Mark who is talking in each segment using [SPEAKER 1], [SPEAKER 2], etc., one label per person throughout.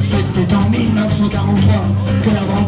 [SPEAKER 1] C'était en 1943 que la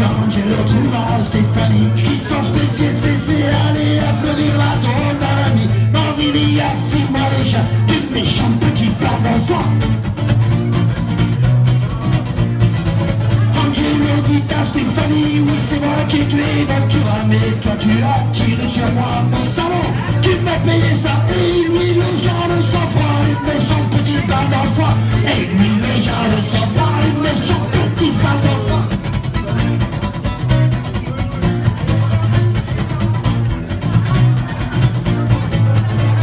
[SPEAKER 1] quand je le retrouve à Stéphanie qui sans se méfier se laisser aller applaudir la tombe d'un ami. Mort il y a six mois déjà, d'une méchante petite barbe d'enfant. Angelo dit à Stéphanie, oui c'est moi qui ai tué Ventura, mais toi tu as tiré sur moi et lui le genre de sang-froid, une méchante petite balle dans le nuit,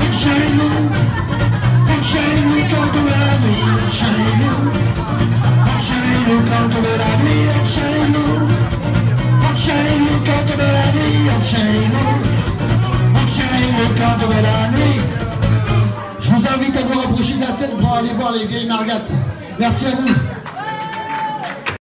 [SPEAKER 1] enchaîne-nous, enchaîne-nous quand tombe la nuit, aller voir les vieilles margates. Merci à vous.